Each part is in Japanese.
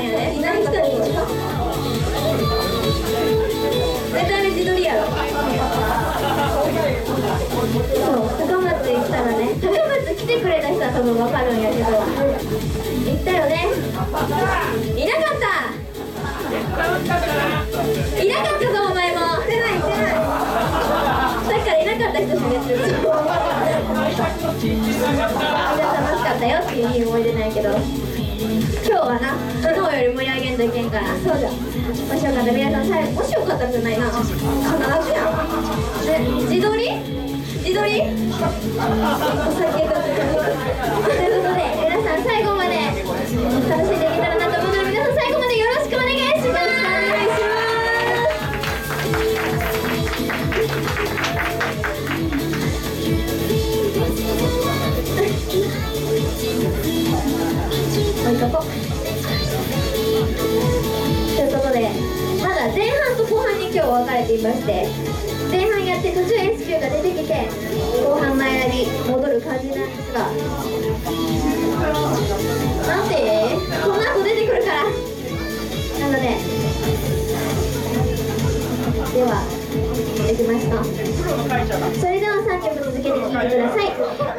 んやね何来たの絶対に自撮りやろそう高松行ったらね高松来てくれた人は多分分かるんやけど行ったよねいなかったいなかったぞお前も出ない出ないさっきからいなかった人喋ってるみんな楽しかったよっていういい思い出なんやけど今日はな昨日より盛り上げんといけんからそうだ。もしよかったら皆さん最後もしよかったらじゃないな。必ずや。んで自撮り？自撮り？お酒がということで皆さん最後まで楽しんでい。け分かれていまして前半やって途中 S q が出てきて後半前より戻る感じなんですがなんでこの後出てくるから。なのでではできましたそれでは3曲続けて聴いてください。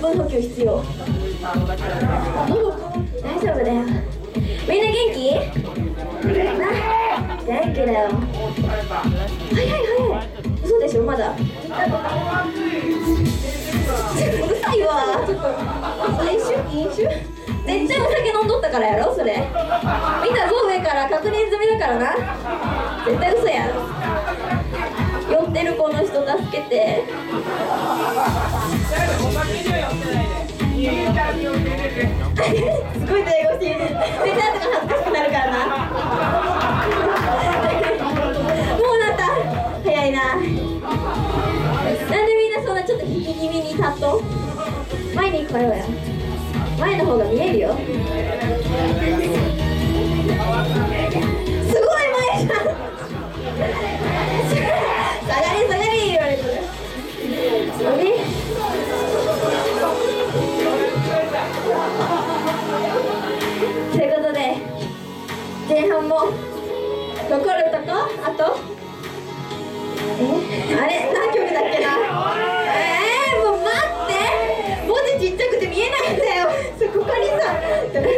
水分補給必要。大丈夫だよ。みんな元気？な元気だよ。早い早い。嘘でしょ？まだ。うるさいわ。ちょっと飲酒？飲酒絶対お酒飲んどったからやろそれ。見たぞ上から確認済みだからな。絶対嘘や。酔ってる子の人助けて。すごい英語して絶対後が恥ずかしくなるからな。もうなった早いな。なんでみんなそんなちょっと引き気味に立っと前に行こうや前の方が見えるよ。すごい前じゃん。ということで前半も残るとこ？あと？え？あれ？何曲だっけな？えー、もう待って！文字ちっちゃくて見えないんだよ。そここにさ見んで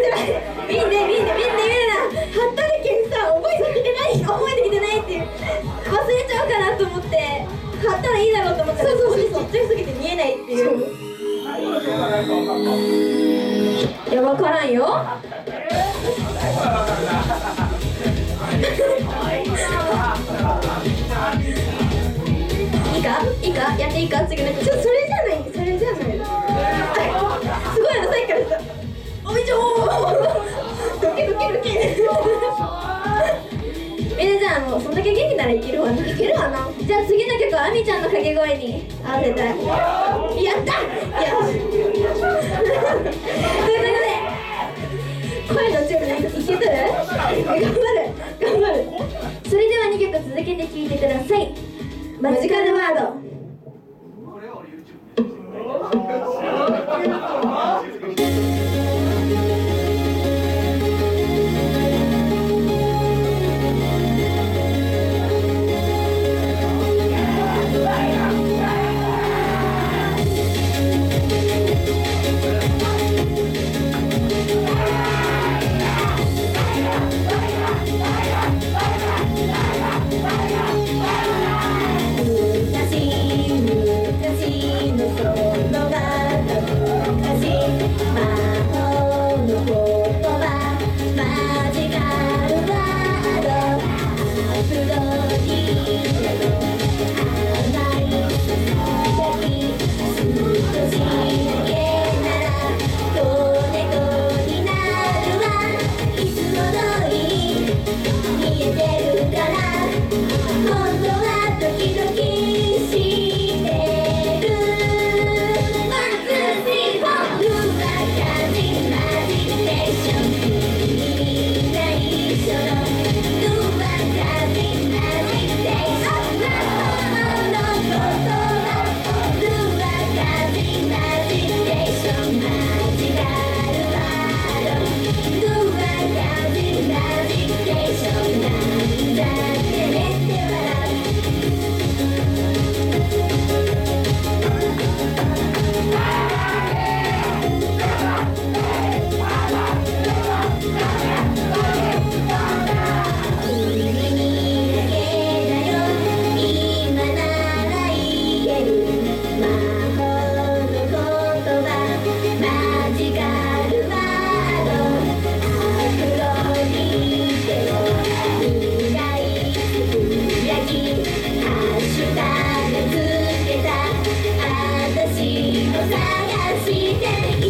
見んで見んで見るな。貼っただけんさ覚えてきてない？覚えてきてないっていう。忘れちゃうかなと思って。貼ったらいいだろうと思った。らそうそうそう。ちっちゃすぎて見えないっていう。いや分からんよ。いいか？いいか？やっていいか？次のちょそれじゃない？それじゃない。すごいのさっきからさおいちょ ドキドキドキ みんなじゃあもうそんだけ元気ならいけるわないけるわな。じゃあ次の曲はあみちゃんの掛け声に合わせたい。やった！よし ということで声の強くないといけとる？頑張る。頑張る。それでは2曲続けて聴いてください。マジカルワード。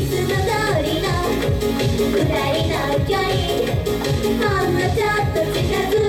つも通りの二人の距離ほんのちょっと近づ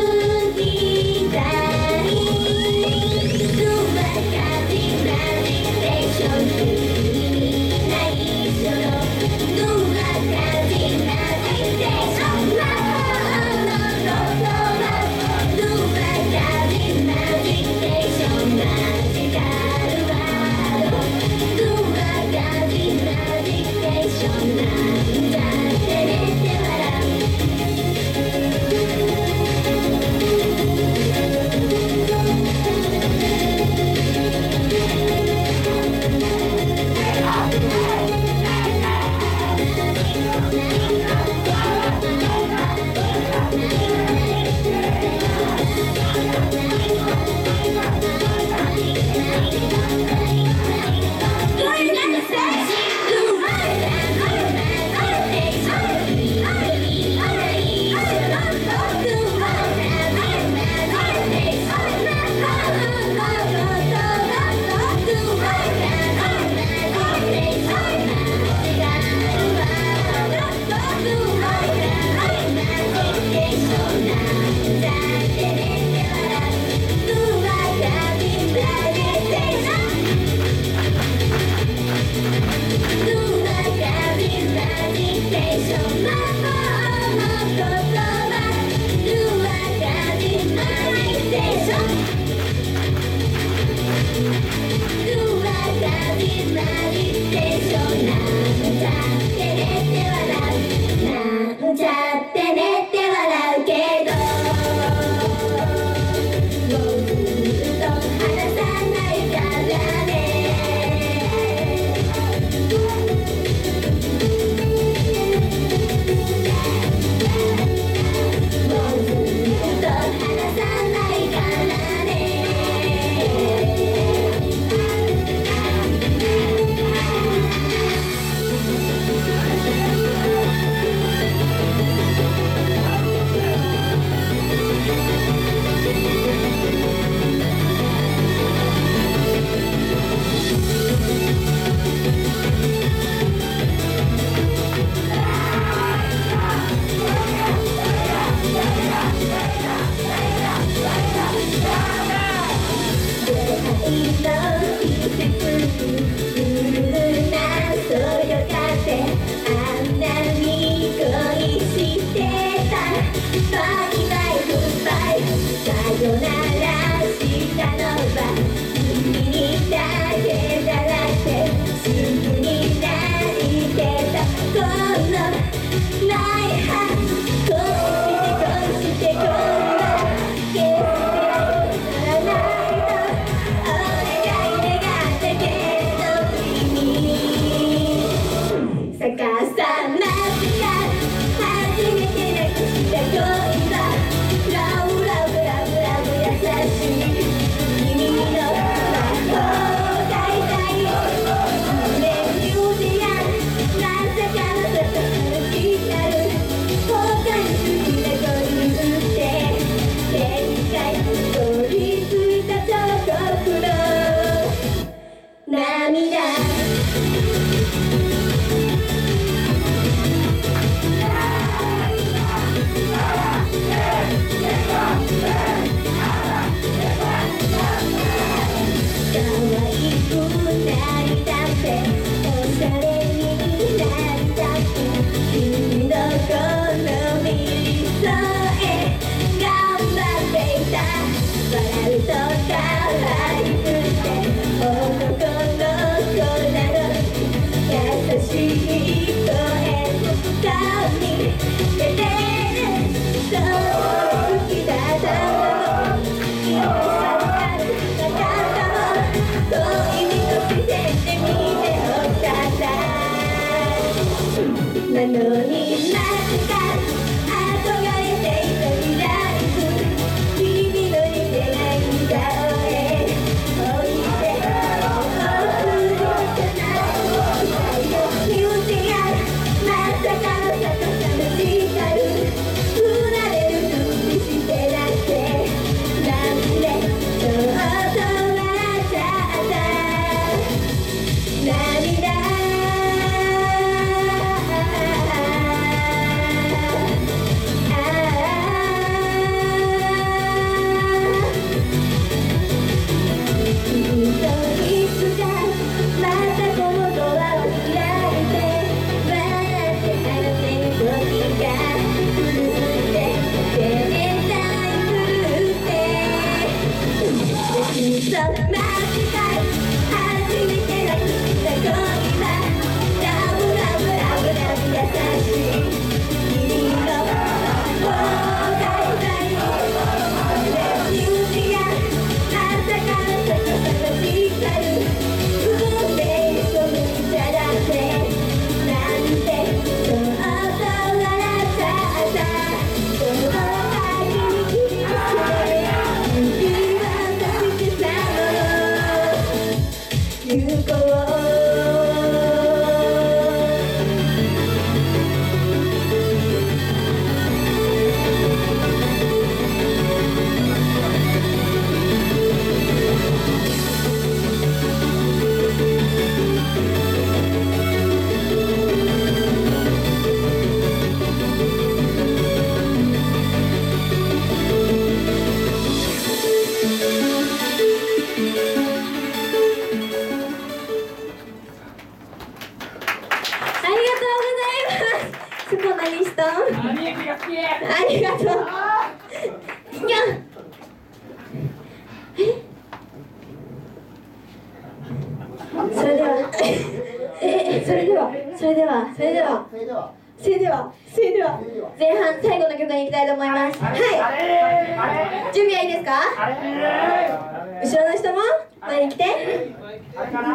you.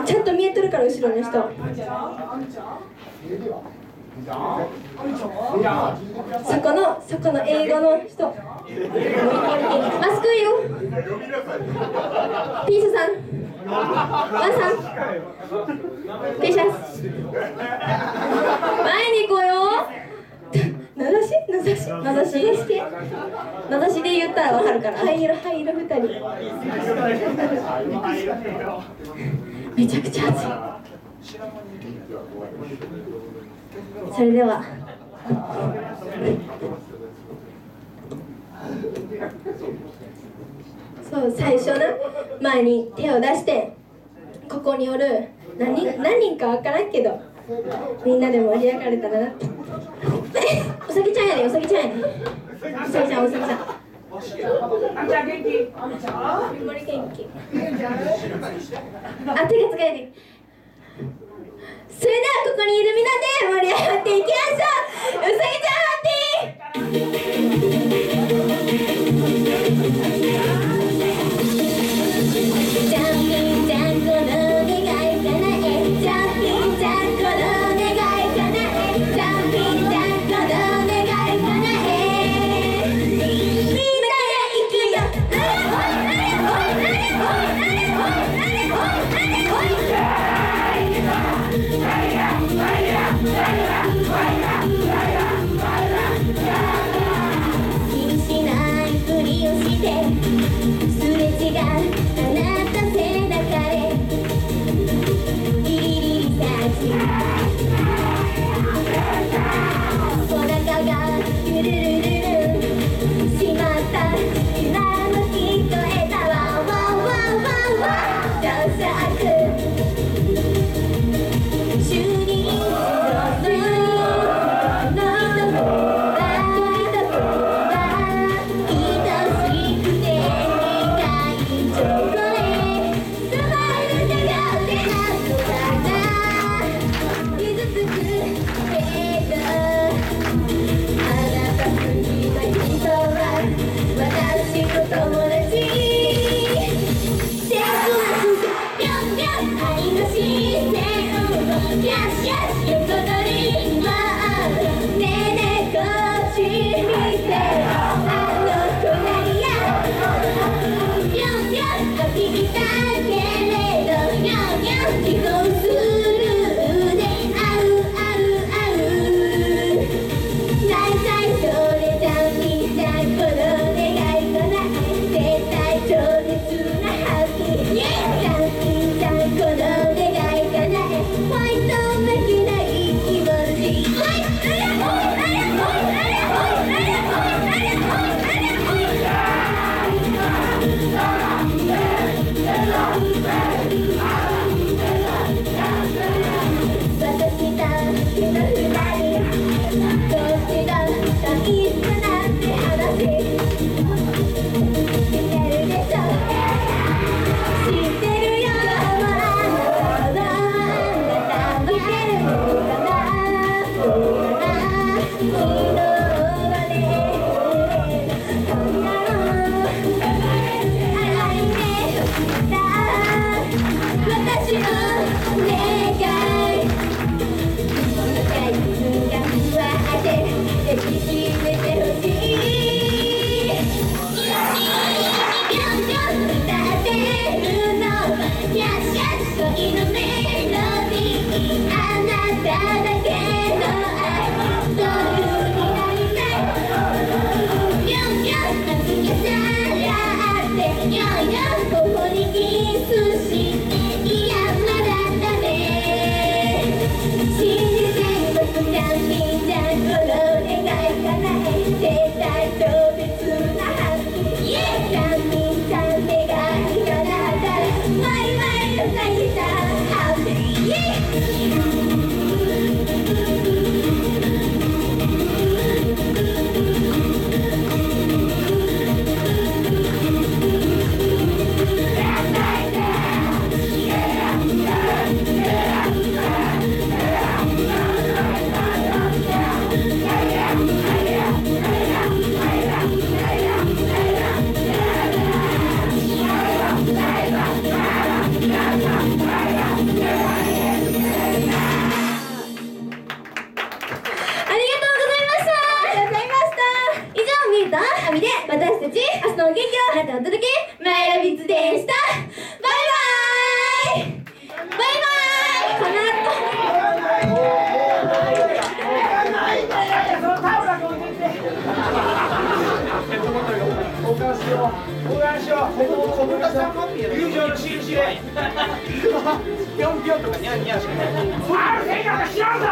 ちゃんと見えとるから後ろの人。そこのそこの英語の人。マスクよ。ピースさん。ワンさん。T シャツ前に来よう名指し名指し名指し名指しで言ったらわかるから。灰色灰色二人。めちゃくちゃ熱い。それでは。そう最初の前に手を出してここにおる何何人か分からんけどみんなで盛り上がれたらな。と。うさぎちゃんやで、うさぎちゃんやで。うさぎちゃん、うさぎちゃん。あちゃん元気。あんちゃん。ん元気？あ、手が使えて。それではここにいる皆で盛り上がっていきましょう。うさぎちゃんハッピー。ここにキスしてぴょんぴょんとかニャンニャンしかないある性格知らんぞ